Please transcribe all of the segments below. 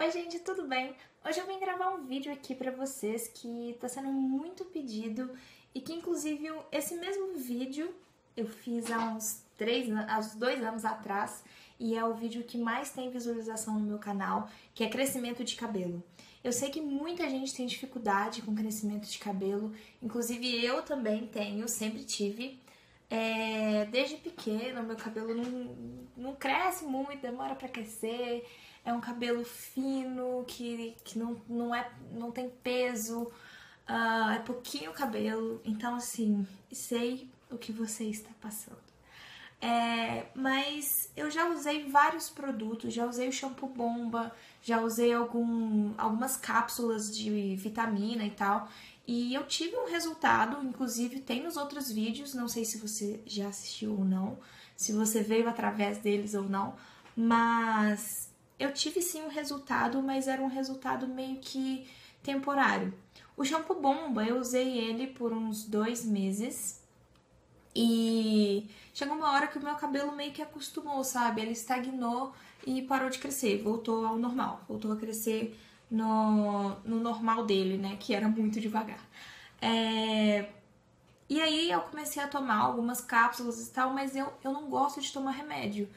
Oi gente, tudo bem? Hoje eu vim gravar um vídeo aqui pra vocês que tá sendo muito pedido e que inclusive esse mesmo vídeo eu fiz há uns três, há uns dois anos atrás e é o vídeo que mais tem visualização no meu canal, que é crescimento de cabelo. Eu sei que muita gente tem dificuldade com crescimento de cabelo, inclusive eu também tenho, sempre tive. É, desde pequeno, meu cabelo não, não cresce muito, demora para crescer. É um cabelo fino, que, que não, não, é, não tem peso, uh, é pouquinho cabelo. Então, assim, sei o que você está passando. É, mas eu já usei vários produtos, já usei o shampoo bomba, já usei algum, algumas cápsulas de vitamina e tal. E eu tive um resultado, inclusive tem nos outros vídeos, não sei se você já assistiu ou não, se você veio através deles ou não, mas eu tive sim um resultado, mas era um resultado meio que temporário. O shampoo bomba, eu usei ele por uns dois meses e chegou uma hora que o meu cabelo meio que acostumou, sabe? Ele estagnou e parou de crescer, voltou ao normal, voltou a crescer no, no normal dele, né? Que era muito devagar. É... E aí eu comecei a tomar algumas cápsulas e tal, mas eu, eu não gosto de tomar remédio.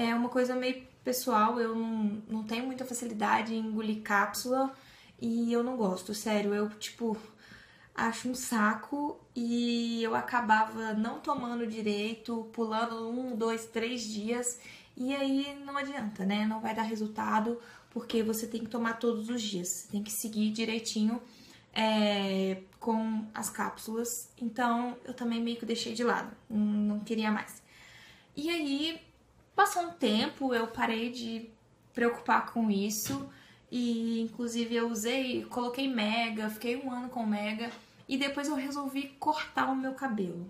É uma coisa meio pessoal, eu não, não tenho muita facilidade em engolir cápsula e eu não gosto, sério. Eu, tipo, acho um saco e eu acabava não tomando direito, pulando um, dois, três dias e aí não adianta, né? Não vai dar resultado porque você tem que tomar todos os dias, você tem que seguir direitinho é, com as cápsulas. Então eu também meio que deixei de lado, não queria mais. E aí, passou um tempo, eu parei de preocupar com isso e inclusive eu usei, coloquei mega, fiquei um ano com mega e depois eu resolvi cortar o meu cabelo.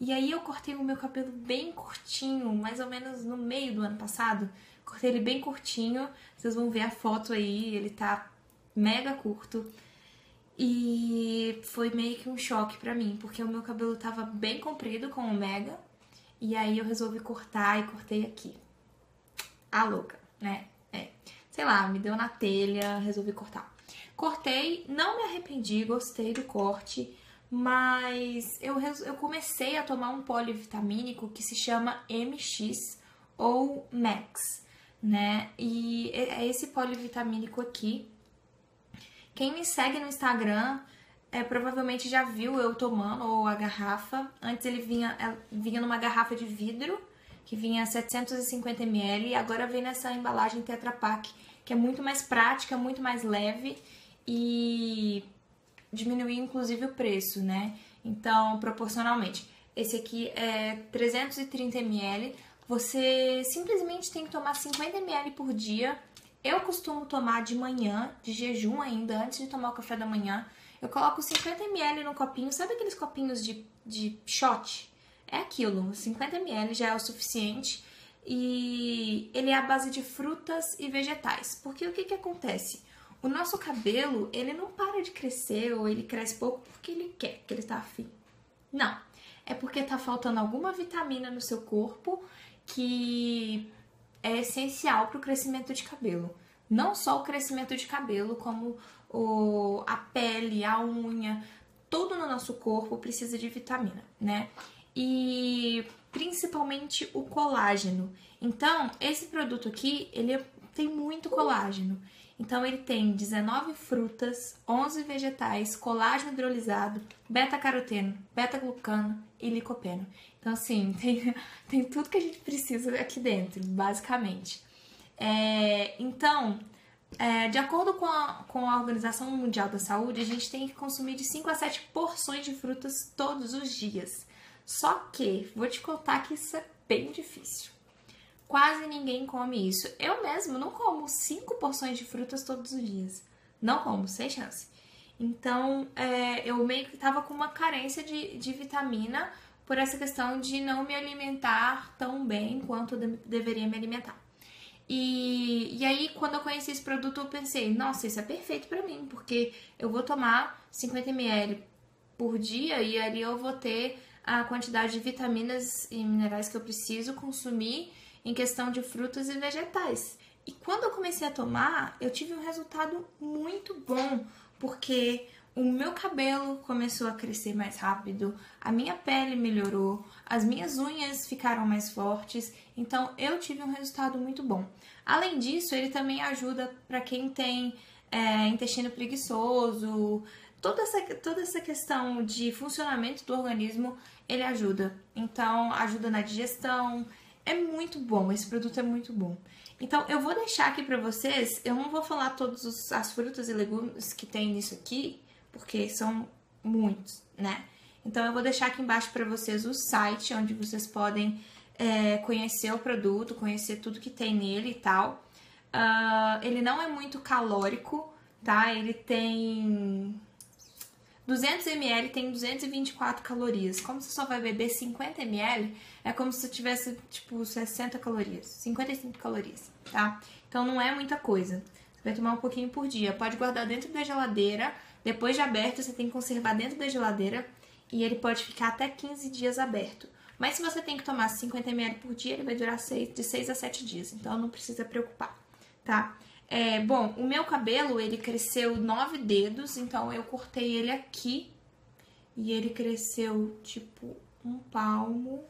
E aí eu cortei o meu cabelo bem curtinho, mais ou menos no meio do ano passado. Cortei ele bem curtinho, vocês vão ver a foto aí, ele tá mega curto. E foi meio que um choque para mim, porque o meu cabelo tava bem comprido com o mega, e aí eu resolvi cortar e cortei aqui. A louca, né? É. Sei lá, me deu na telha, resolvi cortar. Cortei, não me arrependi, gostei do corte, mas eu, eu comecei a tomar um polivitamínico que se chama MX ou Max, né? E é esse polivitamínico aqui. Quem me segue no Instagram é, provavelmente já viu eu tomando ou a garrafa. Antes ele vinha, é, vinha numa garrafa de vidro que vinha 750 ml e agora vem nessa embalagem Tetra Pak que é muito mais prática, muito mais leve e diminuir inclusive o preço, né? Então, proporcionalmente. Esse aqui é 330 ml. Você simplesmente tem que tomar 50 ml por dia. Eu costumo tomar de manhã, de jejum ainda, antes de tomar o café da manhã. Eu coloco 50 ml no copinho, sabe aqueles copinhos de, de shot? É aquilo, 50 ml já é o suficiente. E ele é a base de frutas e vegetais. Porque o que, que acontece? O nosso cabelo, ele não para de crescer ou ele cresce pouco porque ele quer, porque ele tá afim. Não. É porque tá faltando alguma vitamina no seu corpo que é essencial para o crescimento de cabelo. Não só o crescimento de cabelo, como o, a pele, a unha, tudo no nosso corpo precisa de vitamina, né? E principalmente o colágeno. Então, esse produto aqui, ele tem muito colágeno. Então ele tem 19 frutas, 11 vegetais, colágeno hidrolisado, beta-caroteno, beta-glucano e licopeno. Então assim, tem, tem tudo que a gente precisa aqui dentro, basicamente. É, então, é, de acordo com a, com a Organização Mundial da Saúde, a gente tem que consumir de 5 a 7 porções de frutas todos os dias. Só que, vou te contar que isso é bem difícil. Quase ninguém come isso. Eu mesmo não como cinco porções de frutas todos os dias. Não como, sem chance. Então, é, eu meio que tava com uma carência de, de vitamina por essa questão de não me alimentar tão bem quanto de, deveria me alimentar. E, e aí, quando eu conheci esse produto, eu pensei, nossa, isso é perfeito para mim, porque eu vou tomar 50 ml por dia e ali eu vou ter a quantidade de vitaminas e minerais que eu preciso consumir em questão de frutas e vegetais. E quando eu comecei a tomar, eu tive um resultado muito bom, porque o meu cabelo começou a crescer mais rápido, a minha pele melhorou, as minhas unhas ficaram mais fortes, então eu tive um resultado muito bom. Além disso, ele também ajuda para quem tem é, intestino preguiçoso, toda essa, toda essa questão de funcionamento do organismo, ele ajuda. Então, ajuda na digestão. É muito bom, esse produto é muito bom. Então, eu vou deixar aqui para vocês, eu não vou falar todas as frutas e legumes que tem nisso aqui, porque são muitos, né? Então eu vou deixar aqui embaixo para vocês o site onde vocês podem é, conhecer o produto, conhecer tudo que tem nele e tal. Uh, ele não é muito calórico, tá? Ele tem 200 ml tem 224 calorias. Como você só vai beber 50 ml, é como se você tivesse tipo 60 calorias, 55 calorias, tá? Então não é muita coisa. Você vai tomar um pouquinho por dia. Pode guardar dentro da geladeira depois de aberto, você tem que conservar dentro da geladeira e ele pode ficar até 15 dias aberto. Mas se você tem que tomar 50 ml por dia, ele vai durar de 6 a 7 dias, então não precisa preocupar, tá? É, bom, o meu cabelo, ele cresceu 9 dedos, então eu cortei ele aqui e ele cresceu tipo um palmo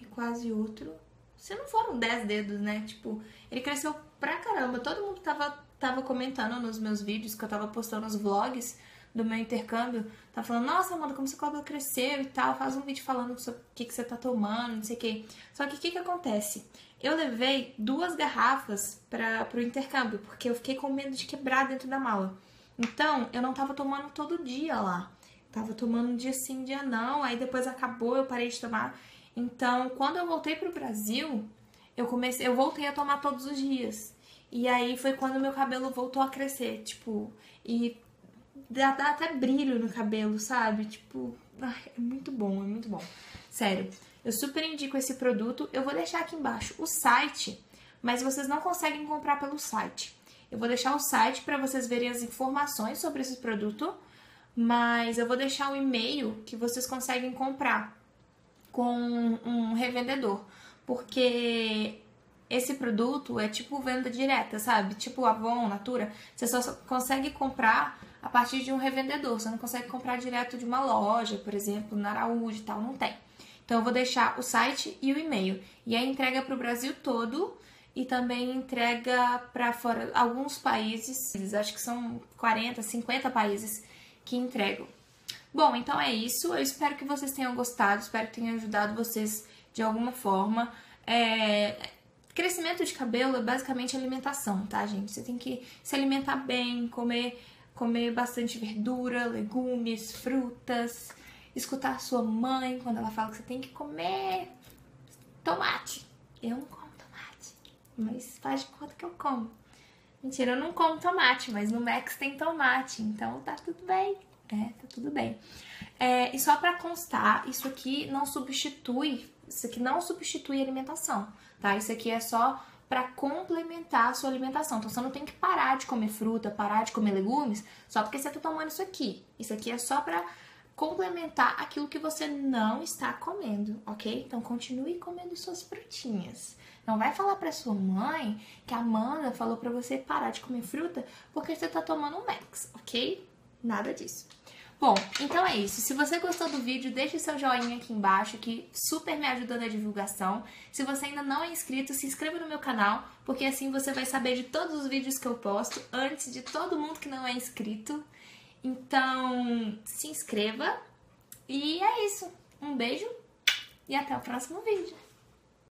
e quase outro. Se não foram 10 dedos, né? Tipo, ele cresceu pra caramba. Todo mundo tava tava comentando nos meus vídeos, que eu tava postando os vlogs do meu intercâmbio, tá falando, nossa, Amanda, como seu cabelo cresceu e tal, faz um vídeo falando o que, que você tá tomando, não sei o que. Só que o que que acontece? Eu levei duas garrafas para pro intercâmbio, porque eu fiquei com medo de quebrar dentro da mala. Então, eu não tava tomando todo dia lá. Tava tomando dia sim, dia não, aí depois acabou, eu parei de tomar. Então, quando eu voltei pro Brasil, eu comecei, eu voltei a tomar todos os dias. E aí foi quando meu cabelo voltou a crescer, tipo, e dá, dá até brilho no cabelo, sabe? Tipo, ai, é muito bom, é muito bom. Sério, eu super indico esse produto. Eu vou deixar aqui embaixo o site, mas vocês não conseguem comprar pelo site. Eu vou deixar o site para vocês verem as informações sobre esse produto, mas eu vou deixar o e-mail que vocês conseguem comprar com um revendedor, porque esse produto é tipo venda direta, sabe? Tipo Avon, Natura, você só consegue comprar a partir de um revendedor, você não consegue comprar direto de uma loja, por exemplo, na Araújo e tal, não tem. Então eu vou deixar o site e o e-mail. E a entrega para o Brasil todo e também entrega para fora alguns países, acho que são 40, 50 países que entregam. Bom, então é isso. Eu espero que vocês tenham gostado, espero que tenha ajudado vocês de alguma forma. É, Crescimento de cabelo é basicamente alimentação, tá, gente? Você tem que se alimentar bem, comer, comer bastante verdura, legumes, frutas, escutar a sua mãe quando ela fala que você tem que comer tomate. Eu não como tomate, mas faz de conta que eu como. Mentira, eu não como tomate, mas no Max tem tomate, então tá tudo bem. É, tá tudo bem. É, e só para constar, isso aqui não substitui, isso aqui não substitui alimentação tá? Isso aqui é só para complementar a sua alimentação. Então você não tem que parar de comer fruta, parar de comer legumes, só porque você tá tomando isso aqui. Isso aqui é só para complementar aquilo que você não está comendo, ok? Então continue comendo suas frutinhas. Não vai falar para sua mãe que a Amanda falou para você parar de comer fruta porque você tá tomando um Max, ok? Nada disso. Bom, então é isso. Se você gostou do vídeo, deixe seu joinha aqui embaixo, que super me ajuda na divulgação. Se você ainda não é inscrito, se inscreva no meu canal, porque assim você vai saber de todos os vídeos que eu posto antes de todo mundo que não é inscrito. Então, se inscreva. E é isso. Um beijo e até o próximo vídeo.